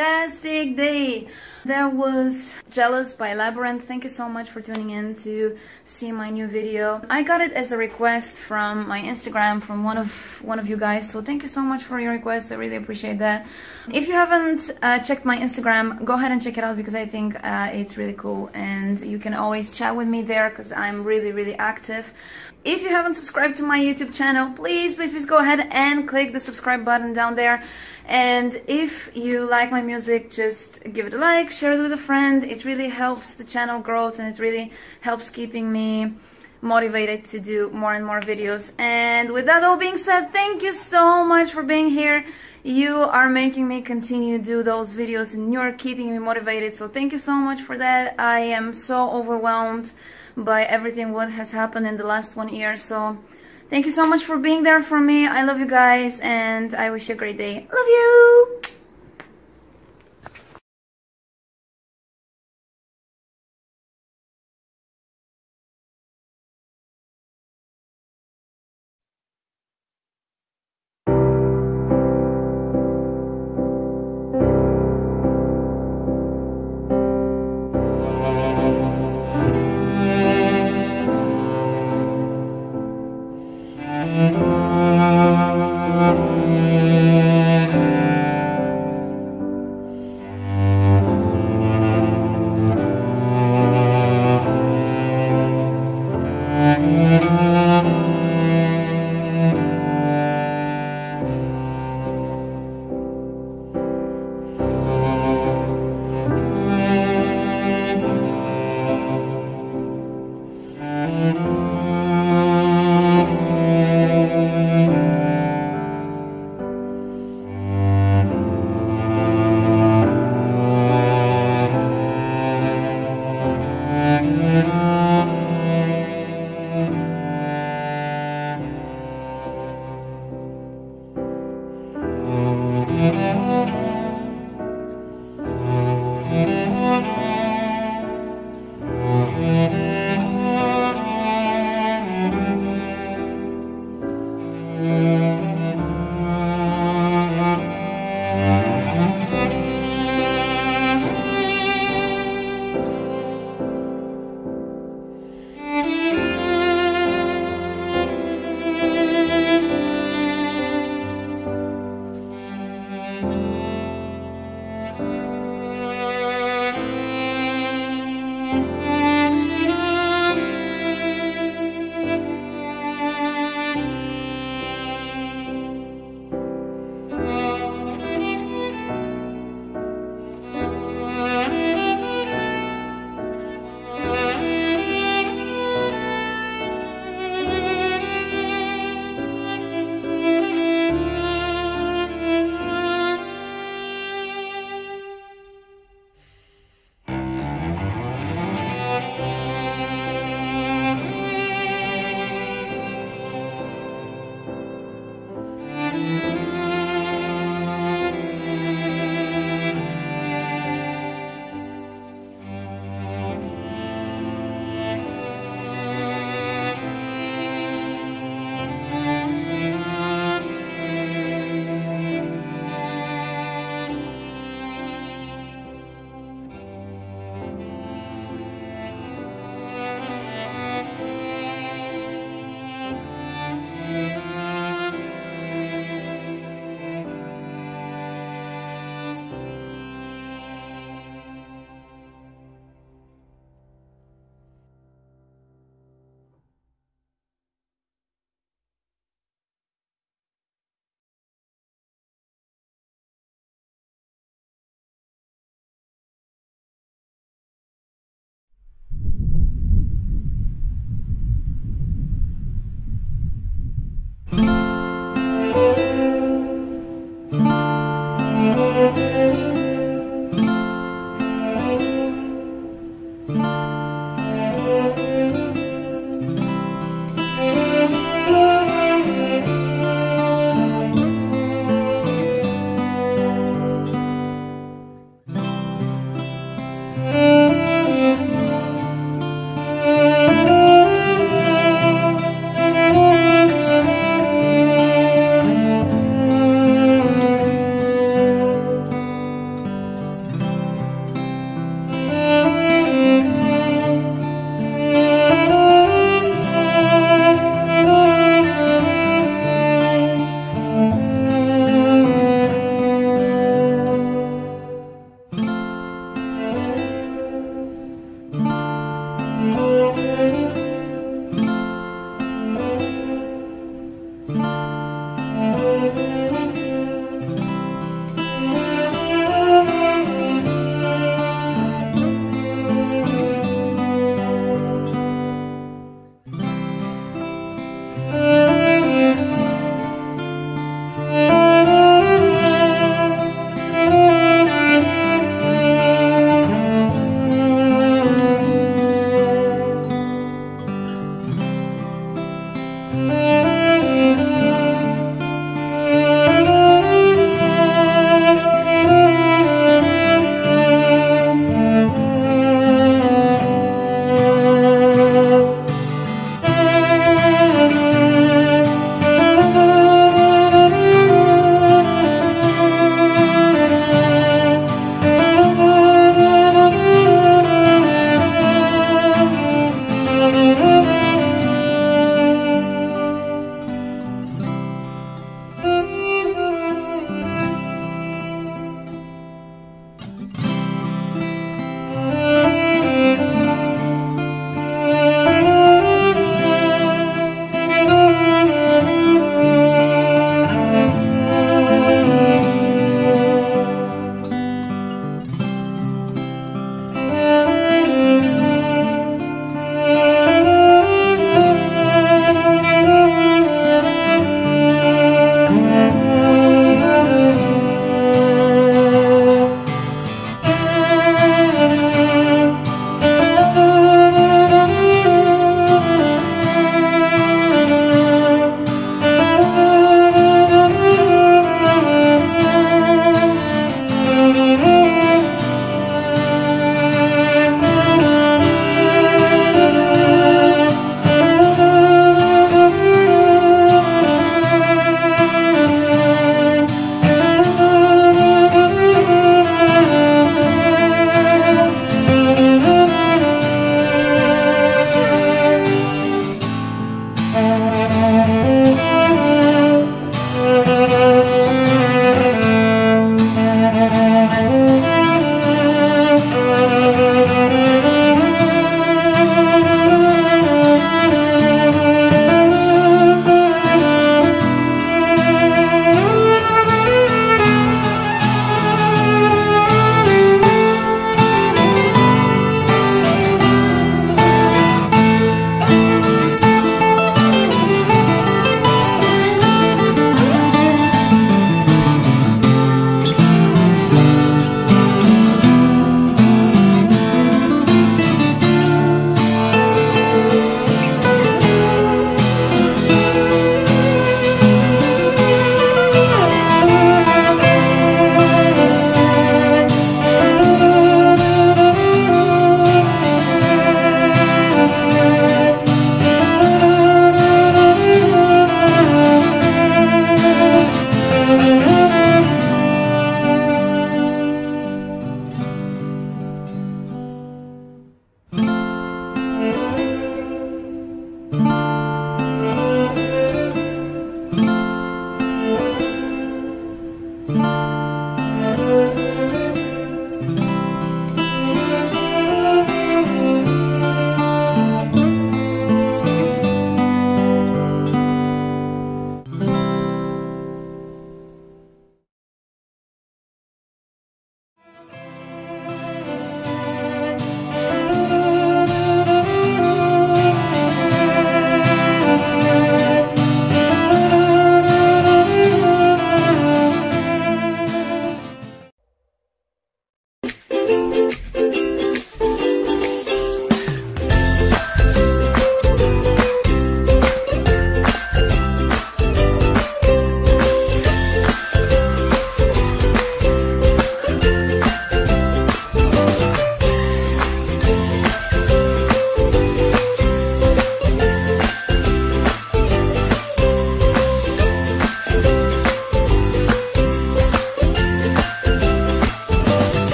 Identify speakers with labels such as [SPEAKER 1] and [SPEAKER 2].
[SPEAKER 1] fantastic day. That was Jealous by Labrinth. Thank you so much for tuning in to see my new video. I got it as a request from my Instagram from one of one of you guys. So thank you so much for your request. I really appreciate that. If you haven't uh, checked my Instagram, go ahead and check it out because I think uh, it's really cool and you can always chat with me there because I'm really, really active. If you haven't subscribed to my YouTube channel, please, please, please go ahead and click the subscribe button down there. And if you like my music, just give it a like, share it with a friend. It really helps the channel growth and it really helps keeping me motivated to do more and more videos. And with that all being said, thank you so much for being here. You are making me continue to do those videos and you're keeping me motivated. So thank you so much for that. I am so overwhelmed by everything what has happened in the last one year. So thank you so much for being there for me. I love you guys and I wish you a great day. Love you!